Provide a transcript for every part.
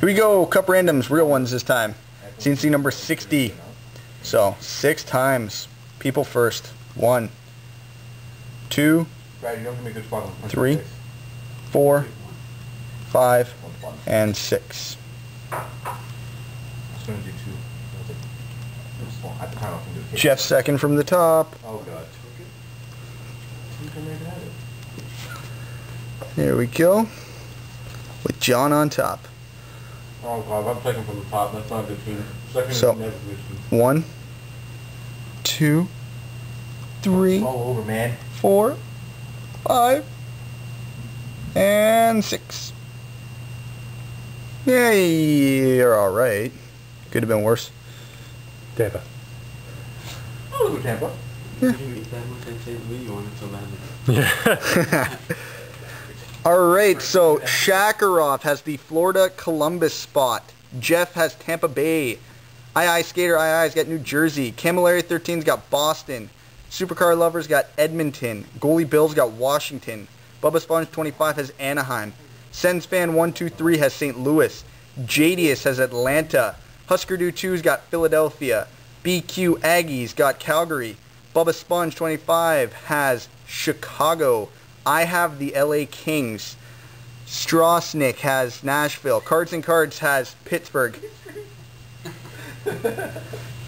Here we go, cup randoms, real ones this time. CNC number 60. So, six times. People first. One, two, Brad, you don't give me a good spot on punch Three. four, five, and six. Just gonna do two. Just one. At the time, I can do a case. Jeff second from the top. Oh god. You can make it happen. There we go. With John on top. Oh god, I'm taking from the top. That's not a good team. Second So- is never a good team. One, two, three, all over, man. four, five, and six. Yeah, you're alright. Could have been worse. Tampa. Oh, good Tampa. You didn't you wanted so Shakarov has the Florida Columbus spot. Jeff has Tampa Bay. II Skater II's got New Jersey. Camillary 13's got Boston. Supercar Lovers got Edmonton. Goalie Bills got Washington. Bubba Sponge 25 has Anaheim. Sens Fan 123 has St. Louis. Jadius has Atlanta. Husker Do 2's got Philadelphia. BQ Aggies got Calgary. Bubba Sponge 25 has Chicago. I have the LA Kings. Strasnick has Nashville. Cards and Cards has Pittsburgh.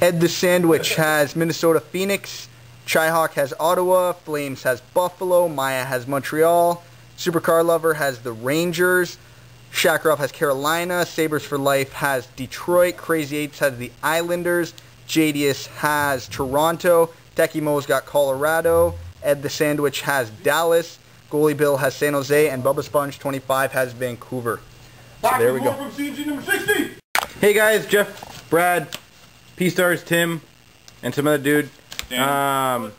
Ed the Sandwich has Minnesota Phoenix. Chihawk has Ottawa. Flames has Buffalo. Maya has Montreal. Supercar Lover has the Rangers. Shakarov has Carolina. Sabres for Life has Detroit. Crazy Apes has the Islanders. Jadius has Toronto. Techie Mo's got Colorado. Ed the Sandwich has Dallas. Goalie Bill has San Jose. And Bubba Sponge 25 has Vancouver. So there we go. From CNC number 60. Hey guys, Jeff, Brad, P-Stars, Tim, and some other dude. Um,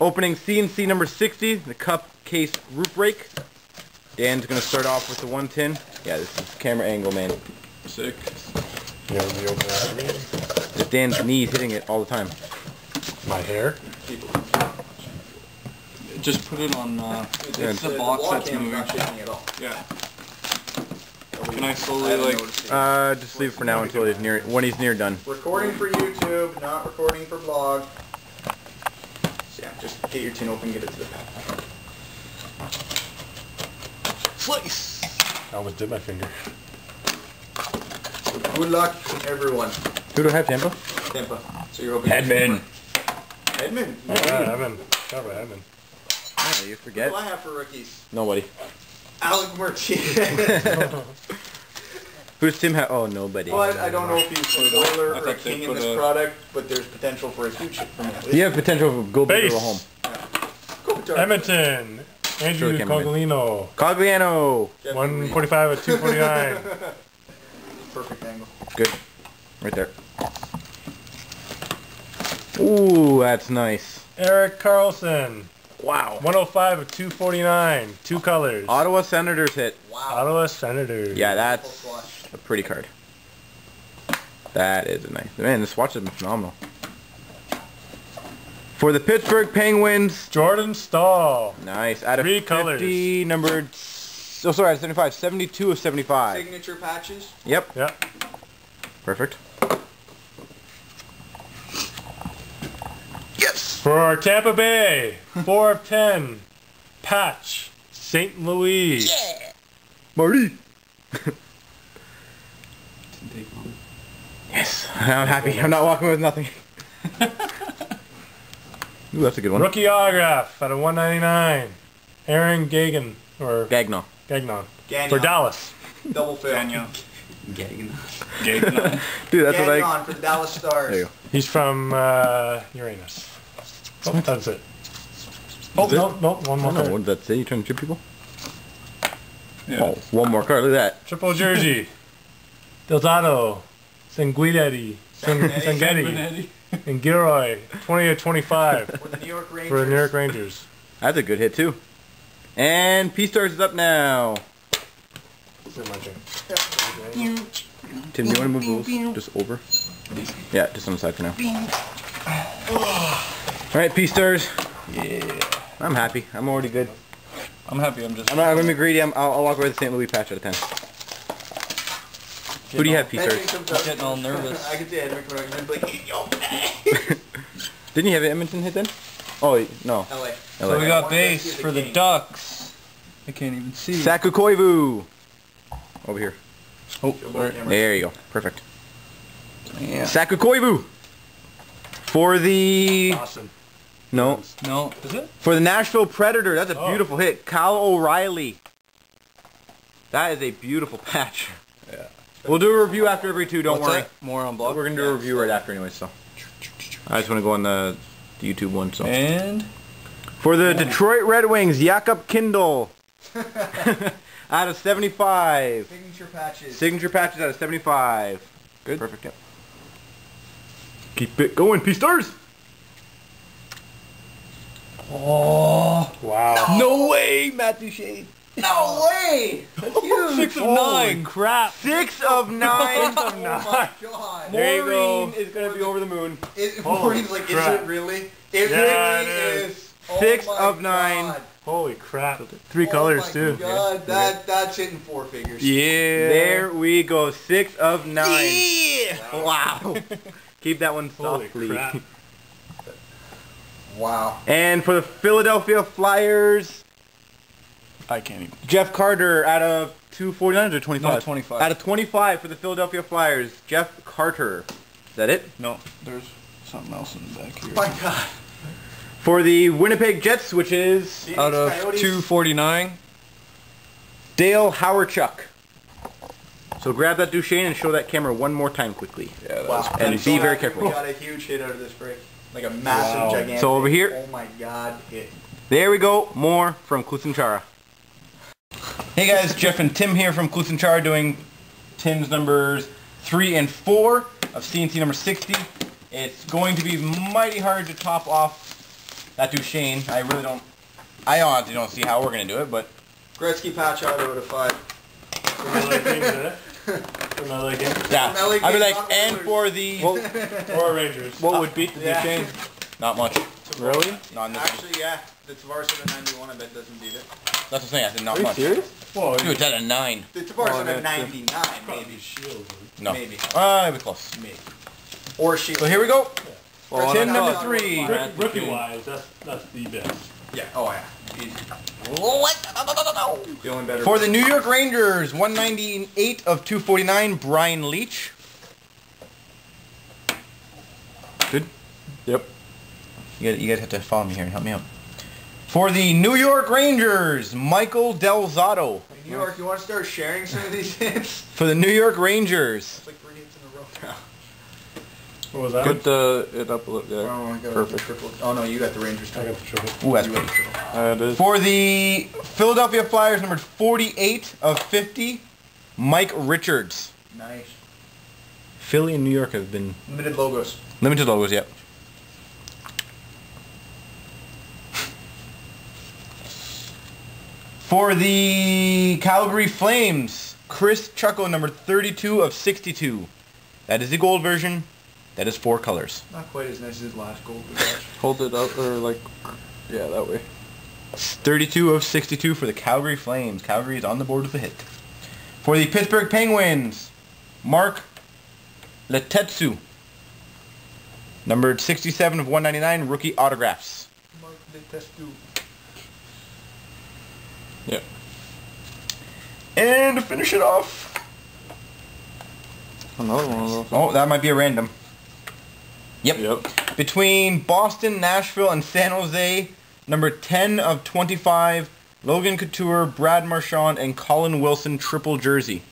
opening CNC number 60, the cup case root break. Dan's gonna start off with the 110. Yeah, this is camera angle, man. Sick. You know, you open that for me? It's Dan's knees hitting it all the time. My hair? Just put it on, uh, Yeah. it's the box that's moving. Yeah. Can I slowly, like, Uh, just leave it for now until he's near, when he's near done. Recording for YouTube, not recording for blog. So yeah, just get your tin open, get it to the pack. slice! I almost did my finger. So good luck to everyone. Who do I have, Tampa? Tampa. So you're hoping. Edmund. Edmund. Yeah, Evan. Cover Evan. Oh, you What forget. do I have for rookies? Nobody. Alec Martinez. Who's Tim have? Oh, nobody. well, I, I don't know if he's a spoiler or a thought they king in this a- product, but there's potential for a huge hit from him. You have potential to go big or Base. home. Kopitar. Edmonton. Andrew Sure, cameraman. Coglino. Cogliano. 145 at 249. Perfect angle. Good. Right there. Ooh, that's nice. Erik Karlsson. Wow. 105 at 249. Two colors. Ottawa Senators hit. Wow. Ottawa Senators. Yeah, that's a pretty card. That is a nice. Man, this watch has been phenomenal. For the Pittsburgh Penguins, Jordan Staal. nice. Out of Three 50, colors. numbered. Oh, sorry, out of 75. 72 of 75. Signature patches. Yep. Yep. Perfect. Yes. For Tampa Bay. 4 of 10. Patch. St. Louis. Yeah! Marty. Take one. Yes. I'm happy. I'm not walking with nothing. Ooh, that's a good one. Rookie autograph out of 199. Aaron Gagan. Or Gagnon. Gagnon. Gagnon. For Dallas. Double fail. Gagnon. Gagnon. Gagnon. Dude, that's what I. Gagnon for the Dallas Stars. There you go. He's from uh, Uranus. Oh, that's it. Oh, no, no, one more card. What did that say? You turn chip people? Yeah. Oh, one more card. Look at that. Triple jersey. Delgado. Sanguinetti. San- Sanguinetti. And Gilroy. 20 of 25 For the New York Rangers. for the New York Rangers. That's a good hit too. And P Stars is up now. Pretty much it. Tim, do you want to move those just over? Yeah, just on the side for now. All right, P Stars. Yeah. I'm happy. I'm already good. I'm happy. I'm just. I'm not. I'm gonna be greedy. I'm, I'll, I'll walk away with the St. Louis patch out of ten. Who do you have, Henry Peter? comes out. Getting all nervous. I can see Henry coming out and be like, yo, Didn't you have Edmonton hit then? Oh, no. LA. So we got base for the the. Ducks. I can't even see. Saku Koivu. Over here. Oh, Both There you go. Perfect. Yeah. Saku Koivu. For the... Awesome. No. No, is it? For the Nashville Predator. That's a Oh. beautiful hit. Kyle O'Reilly. That is a beautiful patch. Yeah. We'll do a review after every two, don't What's worry. that? More on block. We're going to do a review right after anyway, so. I just want to go on the, the YouTube one, so. And For the Detroit Red Wings, Jakob Kindl. out of 75. Signature patches. Signature patches out of 75. Good. Perfect, yep. Keep it going, P-Stars. Oh, Wow. no way, Matthew Duchene. No way! That's huge. Six of Holy nine. crap. Six of nine. Oh, oh my god. there you go. Maureen is going to be over the moon. It, Holy Maureen's like, is crap. it really? It Yeah, really it is. Oh Six my of nine. God. Holy crap. Three oh colors, too. Oh my too. God, that, that's hitting four figures. Yeah. There we go. Six of nine. Yeah. Wow. Keep that one Holy softly. Crap. Wow. And for the Philadelphia Flyers, I can't even. Jeff Carter out of 249 or 25? No, 25. Out of 25 for the Philadelphia Flyers, Jeff Carter. Is that it? No, there's something else in the back here. My God. For the Winnipeg Jets, which is Phoenix Out of Coyotes. 249. Dale Hawerchuk. So grab that Duchene and show that camera one more time quickly. Yeah, that Wow. was And be so very careful. We got a huge hit out of this break. Like a massive, Wow. gigantic. So over here- Oh my God, hit. There we go. More from CloutsnChara. Hey guys, Jeff and Tim here from CloutsnChara doing Tim's numbers 3 and 4 of CNC number 60. It's going to be mighty hard to top off that Duchene. I really don't, I honestly don't see how we're going to do it, but Gretzky patch auto out of five. From LA Kings? From LA Kings. yeah. From LA I'd be like, and for the, Or Rangers. what would beat the Yeah. Duchene? Not much. Really? Not in this one. Actually, yeah. The Tavares at a 91, I bet doesn't beat it. That's what I'm saying. I said not Are you much. serious? Whoa, Dude, it's at a 9. The Tavares Oh, at a 99, maybe. Shield. No. Maybe. Uh, it'd be close. Maybe. Or she. So here we go. Well, Tim I number three. Rookie, rookie wise, that's that's the best. Yeah. Oh, yeah. The better. For the New York Rangers, 198 of 249, Brian Leetch. Good. Yep. You guys, you guys have to follow me here and help me out. For the New York Rangers, Michael Del Zotto. New York, you want to start sharing some of these hits? For the New York Rangers, It's like three hits in a row. What was that? Put the it up a little there. Oh, I got Perfect. The triple. Oh no, you got the Rangers. I got the triple. ooh, that's pretty. got triple. Uh. For the Philadelphia Flyers, numbered 48 of 50, Mike Richards. Nice. Philly and New York have been Limited logos. limited logos, yep. For the Calgary Flames, Chris Chucko, number 32 of 62. That is the gold version. That is four colors. Not quite as nice as his last gold we got. Hold it up or like, yeah, that way. 32 of 62 for the Calgary Flames. Calgary is on the board with a hit. For the Pittsburgh Penguins, Mark Letestu. Numbered 67 of 199, rookie autographs. Mark Letestu. Testu. Yep. And to finish it off, Another one of those. oh, that might be a random. Yep. Yep. Between Boston, Nashville, and San Jose, number 10 of 25, Logan Couture, Brad Marchand, and Colin Wilson triple jersey.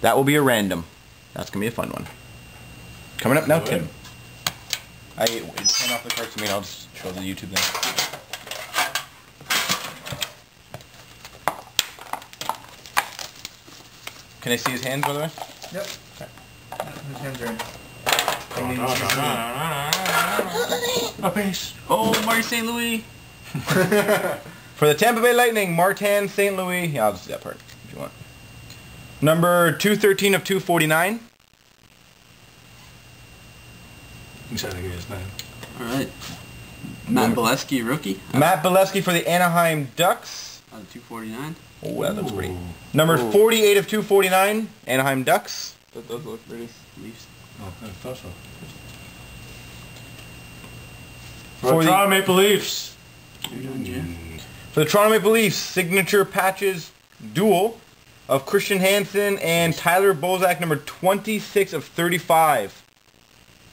That will be a random. That's going to be a fun one. Coming up now, Tim. I turn off the cards to me and I'll just show the YouTube thing. Can I see his hands, by the way? Yep. His hands are in. A base. Oh, Marty St. Louis. For the Tampa Bay Lightning, Martin St. Louis. Yeah, I'll just do that part if you want. Number 213 of 249. You said I his name. All right. Matt Beleskey, rookie. Matt Beleskey for the Anaheim Ducks. Out of 249. Oh, that looks pretty. Number 48 of 249, Anaheim Ducks. That does look pretty. Leafs. Oh, I thought so. For For the- Toronto Maple Leafs. You're doing Jim. Mm. For the Toronto Maple Leafs, signature patches duel of Christian Hanson and Tyler Bozak, number 26 of 35.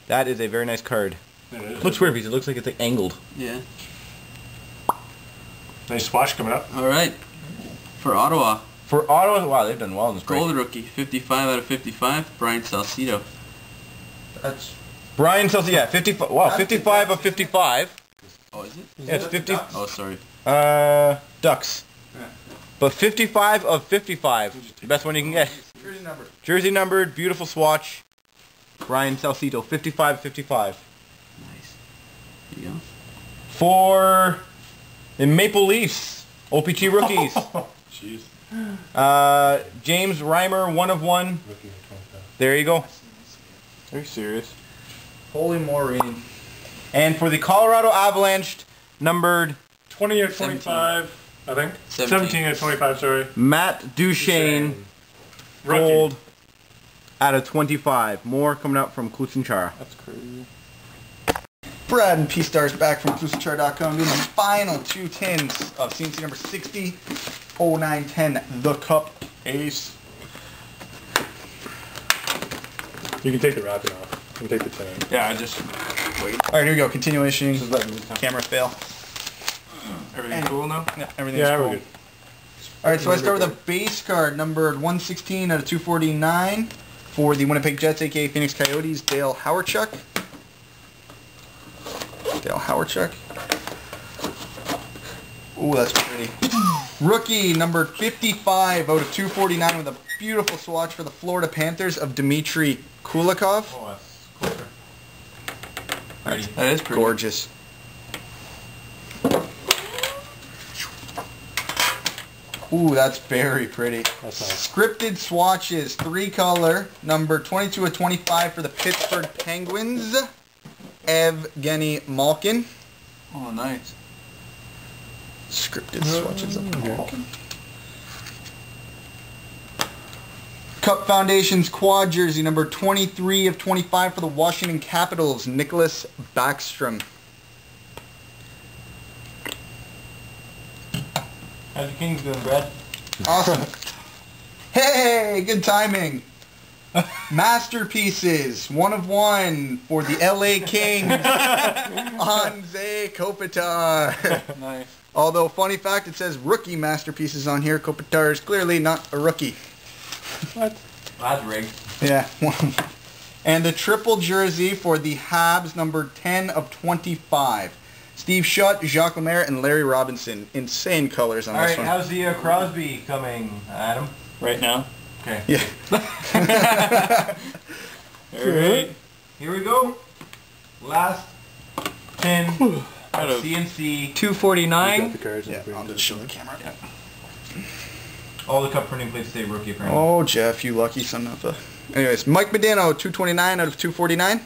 That is a very nice card. It is. Looks weird because it looks like it's like angled. Yeah. Nice swash coming up. All right. For Ottawa, For Ottawa, wow, they've done well in this break. gold rookie, 55 out of 55, Brian Salcido. That's Brian Celsius, yeah, 55. Wow, 55 of 55. Oh, is it? Yeah, it's 50. Oh, sorry. Uh, Ducks. But 55 of 55. The best one you can get. jersey number. Jersey numbered, beautiful swatch. Brian Salcido, 55 55. Nice. There you go. For the Maple Leafs, OPT rookies. Jeez. Uh, James Reimer, one of one. Rookie There you go. Are you serious? Holy Maureen. And for the Colorado Avalanche, numbered 20 out of 25, I think. 17. 17 out of 25, sorry. Matt Duchene, Rookie. gold out of 25. More coming up from CloutsnChara. That's crazy. Brad and P-Stars back from CloutsnChara.com doing the final two tins of CNC number 60, 0910, The Cup Ace. You can take the wrapping off. You can take the tin. Yeah, I just wait. All right, here we go. Continuation. just let me. Camera fail. Everything cool now? Yeah, everything's Yeah, cool. we're good. All right, so I start with a base card numbered 116 out of 249 for the Winnipeg Jets, aka Phoenix Coyotes, Dale Hawerchuk. Dale Hawerchuk. Ooh, that's pretty. Rookie number 55 out of 249 with a beautiful swatch for the Florida Panthers of Dmitry Kulikov. Oh, that's cool. That is pretty. Gorgeous. Ooh, that's very pretty. That's nice. Scripted swatches, three color, number 22 of 25 for the Pittsburgh Penguins, Evgeny Malkin. Oh, nice. Scripted swatches of Malkin. Cup Foundations quad jersey, number 23 of 25 for the Washington Capitals, Nicklas Backstrom. How's the Kings doing, Brad? Awesome. hey, good timing. Masterpieces, one of one for the LA Kings, Anze Kopitar. Nice. Although, funny fact, it says rookie masterpieces on here. Kopitar is clearly not a rookie. What? That's rigged. Yeah. and the triple jersey for the Habs, number 10 of 25. Steve Shutt, Jacques Lemaire, and Larry Robinson. Insane colors on All this right, one. how's the uh, Crosby coming, Adam? Right now? Okay. yeah. Alright. Here we go. Last 10 Out of CNC. Got 249. the cards. Yeah, and I'll just show the camera. Yeah. All the cup printing plates say rookie apparently. Oh, Jeff, you lucky son of a... Anyways, Mike Modano, 229 out of 249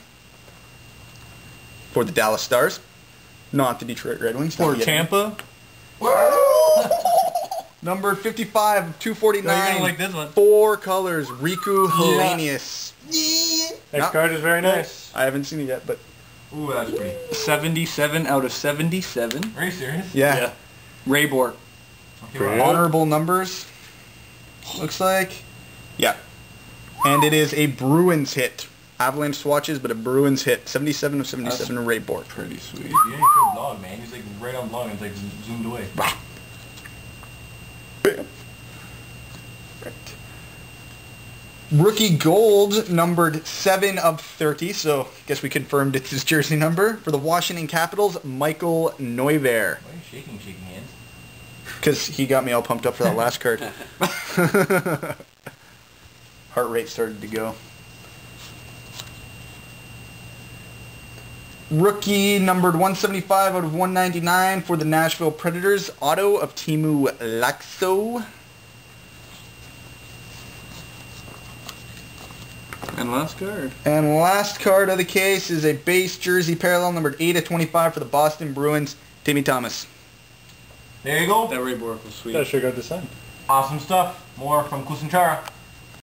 for the Dallas Stars. Not the Detroit Red Wings. For not yet. Tampa? Number 55 of 249. No, you're gonna like this one. Four colors, Riku Helenius. Next card is very nice. I haven't seen it yet, but Ooh, that's pretty. 77 out of 77. Are you serious? yeah. Yeah. Ray Bourque. Okay, Pretty well, good. Honorable numbers. Looks like. Yeah. And it is a Bruins hit. Avalanche swatches, but a Bruins hit. 77 of 77 Ray Bourque. Pretty sweet. You didn't show blog, man. He's like right on blog and it's like zoomed away. Bam. Right. Rookie gold numbered 7 of 30, so I guess we confirmed it's his jersey number. For the Washington Capitals, Michael Neuvirth. Why are you shaking, shaking hands? Because he got me all pumped up for that last card. Heart rate started to go. Rookie numbered 175 out of 199 for the Nashville Predators. Auto of Teemu Laakso. Last card. And last card of the case is a base jersey parallel numbered 8 of 25 for the Boston Bruins. Timmy Thomas. There you go. That Ray Bourque was sweet. That sure got the sun. Awesome stuff. More from CloutsnChara.